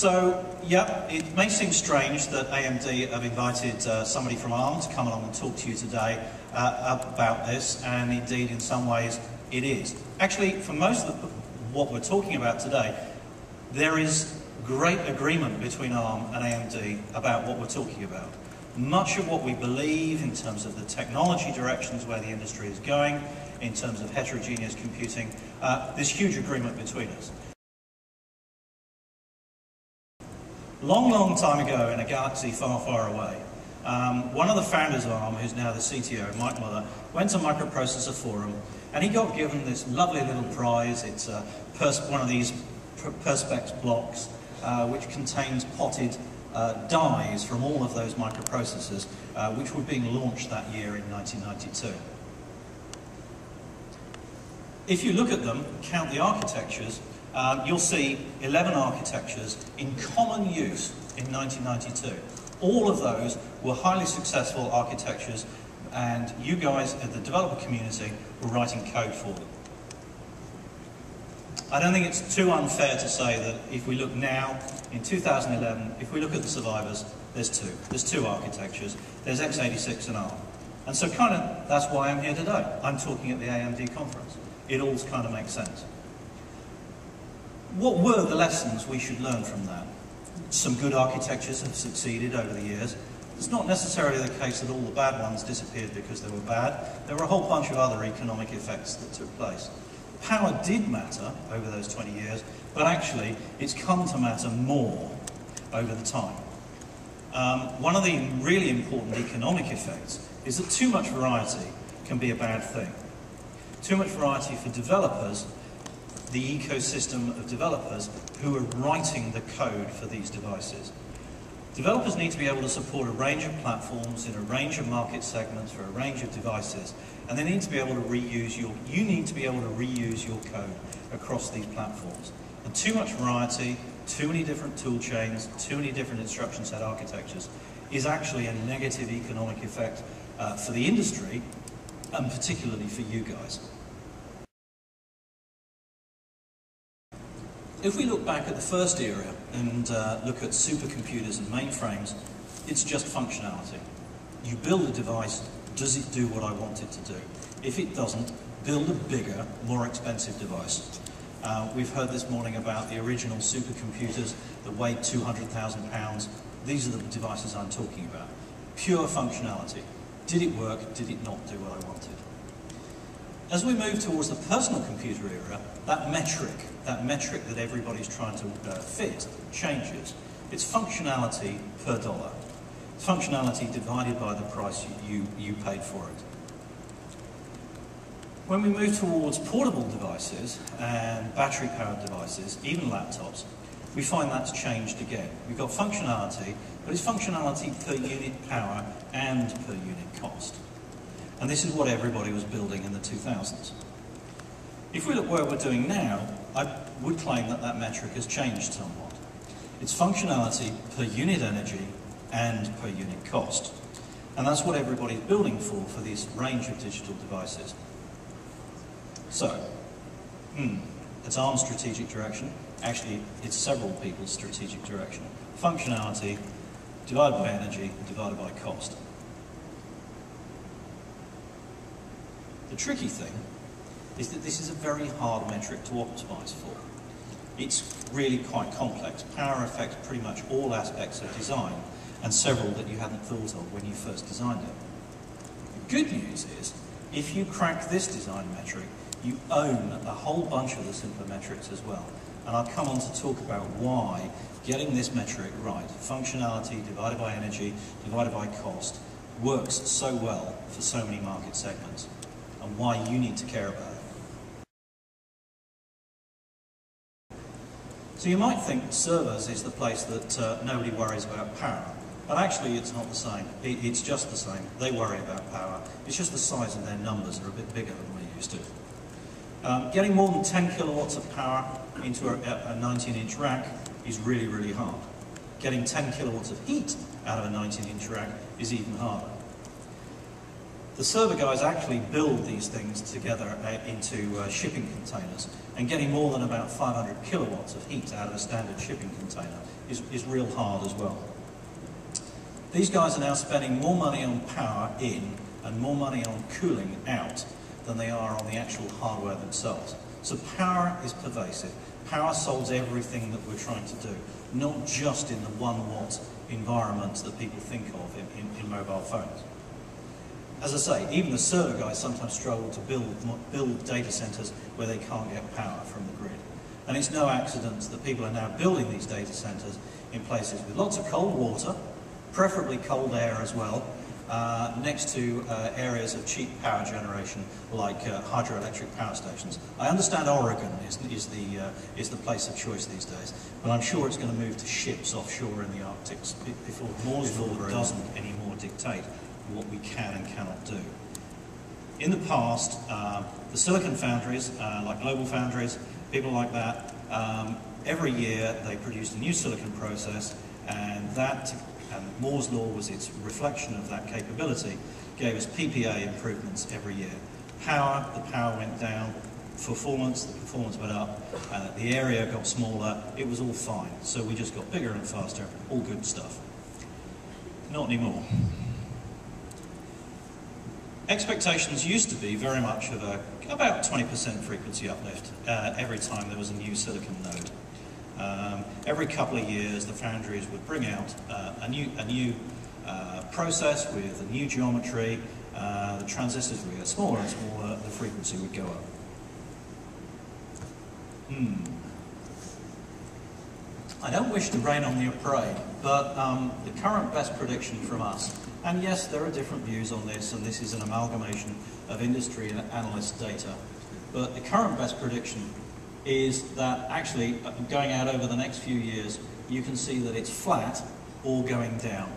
So, yeah, it may seem strange that AMD have invited uh, somebody from ARM to come along and talk to you today uh, about this, and indeed, in some ways, it is. Actually, for most of the, what we're talking about today, there is great agreement between ARM and AMD about what we're talking about. Much of what we believe in terms of the technology directions where the industry is going, in terms of heterogeneous computing, uh, there's huge agreement between us. Long, long time ago in a galaxy far, far away, um, one of the founders of ARM, who's now the CTO, Mike Muller, went to Microprocessor Forum and he got given this lovely little prize. It's one of these Perspex blocks uh, which contains potted uh, dies from all of those microprocessors uh, which were being launched that year in 1992. If you look at them, count the architectures, um, you'll see 11 architectures in common use in 1992. All of those were highly successful architectures and you guys at the developer community were writing code for them. I don't think it's too unfair to say that if we look now, in 2011, if we look at the survivors, there's two. There's two architectures. There's x86 and ARM. And so kind of, that's why I'm here today. I'm talking at the AMD conference. It all kind of makes sense. What were the lessons we should learn from that? Some good architectures have succeeded over the years. It's not necessarily the case that all the bad ones disappeared because they were bad. There were a whole bunch of other economic effects that took place. Power did matter over those 20 years, but actually it's come to matter more over the time. Um, one of the really important economic effects is that too much variety can be a bad thing. Too much variety for developers the ecosystem of developers who are writing the code for these devices. Developers need to be able to support a range of platforms in a range of market segments for a range of devices, and they need to be able to reuse your, you need to be able to reuse your code across these platforms. And too much variety, too many different tool chains, too many different instruction set architectures is actually a negative economic effect uh, for the industry, and particularly for you guys. If we look back at the first era and uh, look at supercomputers and mainframes, it's just functionality. You build a device, does it do what I want it to do? If it doesn't, build a bigger, more expensive device. Uh, we've heard this morning about the original supercomputers that weighed 200,000 pounds. These are the devices I'm talking about. Pure functionality. Did it work? Did it not do what I wanted? As we move towards the personal computer era, that metric, that metric that everybody's trying to uh, fit, changes. It's functionality per dollar. It's functionality divided by the price you, you, you paid for it. When we move towards portable devices and battery-powered devices, even laptops, we find that's changed again. We've got functionality, but it's functionality per unit power and per unit cost. And this is what everybody was building in the 2000s. If we look at where we're doing now, I would claim that that metric has changed somewhat. It's functionality per unit energy and per unit cost. And that's what everybody's building for, for this range of digital devices. So, hmm, it's ARM's strategic direction. Actually, it's several people's strategic direction. Functionality divided by energy divided by cost. The tricky thing is that this is a very hard metric to optimize for. It's really quite complex. Power affects pretty much all aspects of design, and several that you hadn't thought of when you first designed it. The good news is, if you crack this design metric, you own a whole bunch of the simpler metrics as well. And I'll come on to talk about why getting this metric right, functionality divided by energy divided by cost, works so well for so many market segments and why you need to care about it. So you might think servers is the place that uh, nobody worries about power. But actually it's not the same. It, it's just the same. They worry about power. It's just the size of their numbers are a bit bigger than we're used to. Um, getting more than 10 kilowatts of power into a, a 19-inch rack is really, really hard. Getting 10 kilowatts of heat out of a 19-inch rack is even harder. The server guys actually build these things together uh, into uh, shipping containers, and getting more than about 500 kilowatts of heat out of a standard shipping container is, is real hard as well. These guys are now spending more money on power in and more money on cooling out than they are on the actual hardware themselves. So power is pervasive. Power solves everything that we're trying to do, not just in the one watt environment that people think of in, in, in mobile phones. As I say, even the server guys sometimes struggle to build, build data centers where they can't get power from the grid. And it's no accident that people are now building these data centers in places with lots of cold water, preferably cold air as well, uh, next to uh, areas of cheap power generation like uh, hydroelectric power stations. I understand Oregon is, is, the, uh, is the place of choice these days, but I'm sure it's going to move to ships offshore in the Arctic before Moore's law doesn't anymore dictate what we can and cannot do. In the past, uh, the silicon foundries, uh, like Global Foundries, people like that, um, every year they produced a new silicon process and that, and Moore's law was its reflection of that capability, gave us PPA improvements every year. Power, the power went down, performance, the performance went up, uh, the area got smaller, it was all fine. So we just got bigger and faster, all good stuff. Not anymore. Expectations used to be very much of a, about 20% frequency uplift uh, every time there was a new silicon node. Um, every couple of years, the foundries would bring out uh, a new, a new uh, process with a new geometry. Uh, the transistors would get smaller and smaller, the frequency would go up. Hmm. I don't wish to rain on your parade, but um, the current best prediction from us and yes, there are different views on this, and this is an amalgamation of industry and analyst data. But the current best prediction is that actually, uh, going out over the next few years, you can see that it's flat or going down.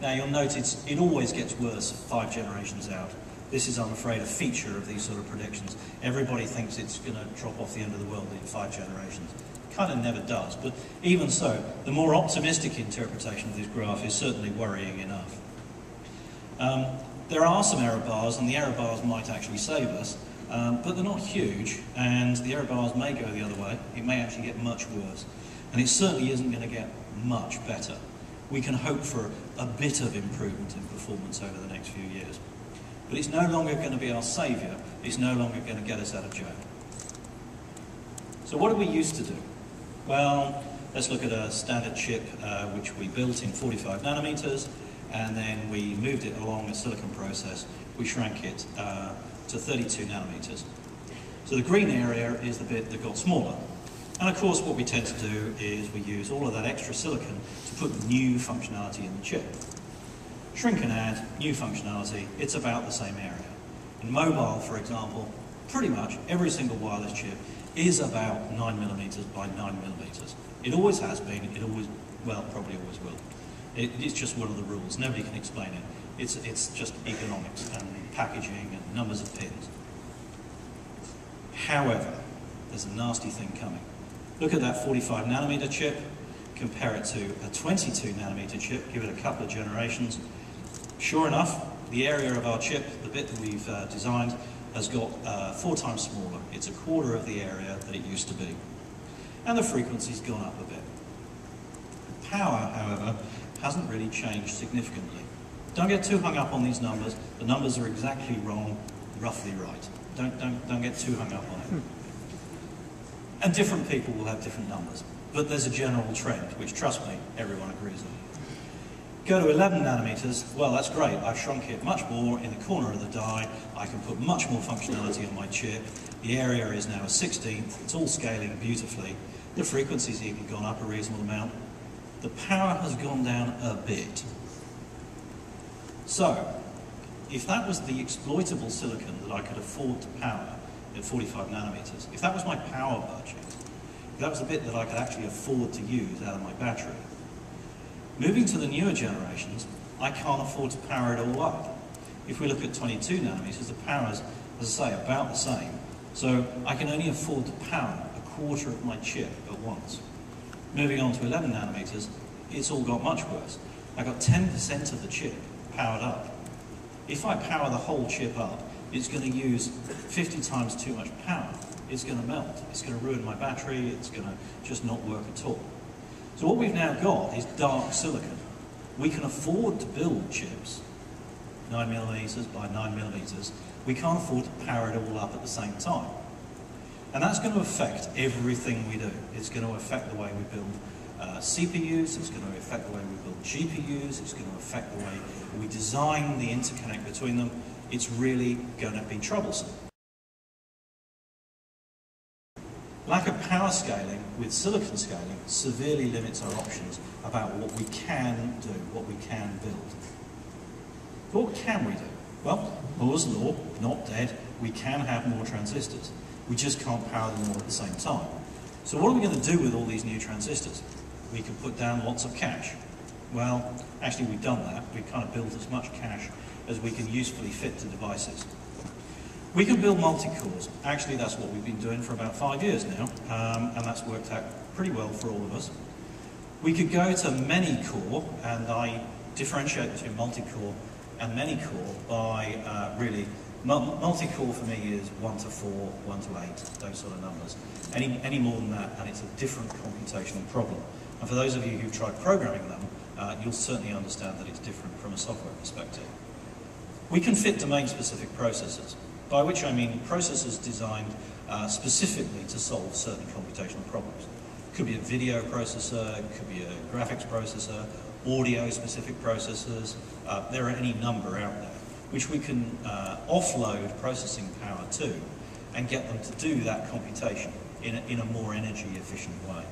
Now you'll notice it always gets worse five generations out. This is, I'm afraid, a feature of these sort of predictions. Everybody thinks it's going to drop off the end of the world in five generations. Kind of never does, but even so, the more optimistic interpretation of this graph is certainly worrying enough. Um, there are some error bars, and the error bars might actually save us, um, but they're not huge, and the error bars may go the other way. It may actually get much worse, and it certainly isn't going to get much better. We can hope for a bit of improvement in performance over the next few years. But it's no longer going to be our saviour. It's no longer going to get us out of jail. So what did we used to do? Well, let's look at a standard chip uh, which we built in 45 nanometers and then we moved it along a silicon process. We shrank it uh, to 32 nanometers. So the green area is the bit that got smaller. And of course what we tend to do is we use all of that extra silicon to put new functionality in the chip. Shrink and add, new functionality, it's about the same area. In mobile, for example, pretty much every single wireless chip is about 9 millimeters by 9 millimeters. It always has been, it always, well, probably always will. It, it's just one of the rules. Nobody can explain it. It's, it's just economics and packaging and numbers of pins. However, there's a nasty thing coming. Look at that 45 nanometer chip, compare it to a 22 nanometer chip, give it a couple of generations. Sure enough, the area of our chip, the bit that we've uh, designed, has got uh, four times smaller. It's a quarter of the area that it used to be. And the frequency's gone up a bit. Power, however, hasn't really changed significantly. Don't get too hung up on these numbers. The numbers are exactly wrong, roughly right. Don't, don't, don't get too hung up on it. Hmm. And different people will have different numbers. But there's a general trend, which, trust me, everyone agrees on. Go to 11 nanometers, well, that's great. I've shrunk it much more in the corner of the die. I can put much more functionality on my chip. The area is now a 16th. It's all scaling beautifully. The frequency's even gone up a reasonable amount the power has gone down a bit. So, if that was the exploitable silicon that I could afford to power at 45 nanometers, if that was my power budget, that was the bit that I could actually afford to use out of my battery, moving to the newer generations, I can't afford to power it all up. If we look at 22 nanometers, the power is, as I say, about the same. So I can only afford to power a quarter of my chip at once. Moving on to 11 nanometers, it's all got much worse. I got 10% of the chip powered up. If I power the whole chip up, it's going to use 50 times too much power. It's going to melt. It's going to ruin my battery. It's going to just not work at all. So what we've now got is dark silicon. We can afford to build chips, 9 millimeters by 9 millimeters. We can't afford to power it all up at the same time. And that's going to affect everything we do. It's going to affect the way we build uh, CPUs, it's going to affect the way we build GPUs, it's going to affect the way we design the interconnect between them. It's really going to be troublesome. Lack of power scaling with silicon scaling severely limits our options about what we can do, what we can build. What can we do? Well, Moore's law, not dead, we can have more transistors. We just can't power them all at the same time. So what are we going to do with all these new transistors? We could put down lots of cache. Well, actually we've done that. We've kind of built as much cache as we can usefully fit to devices. We can build multi-cores. Actually, that's what we've been doing for about five years now, um, and that's worked out pretty well for all of us. We could go to many-core, and I differentiate between multi-core and many-core by uh, really Multi-core for me is 1 to 4, 1 to 8, those sort of numbers. Any, any more than that, and it's a different computational problem. And for those of you who've tried programming them, uh, you'll certainly understand that it's different from a software perspective. We can fit domain-specific processors, by which I mean processors designed uh, specifically to solve certain computational problems. Could be a video processor, could be a graphics processor, audio-specific processors. Uh, there are any number out there which we can uh, offload processing power to and get them to do that computation in a, in a more energy efficient way.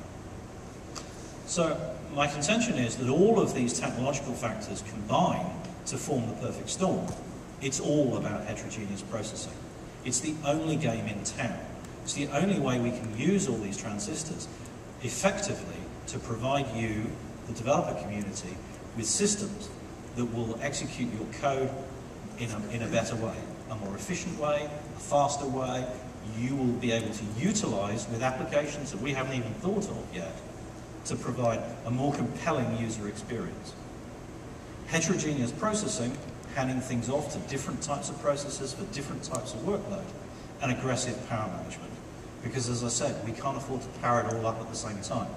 So my contention is that all of these technological factors combine to form the perfect storm. It's all about heterogeneous processing. It's the only game in town. It's the only way we can use all these transistors effectively to provide you, the developer community, with systems that will execute your code in a, in a better way, a more efficient way, a faster way, you will be able to utilize with applications that we haven't even thought of yet to provide a more compelling user experience. Heterogeneous processing, handing things off to different types of processors for different types of workload, and aggressive power management. Because as I said, we can't afford to power it all up at the same time.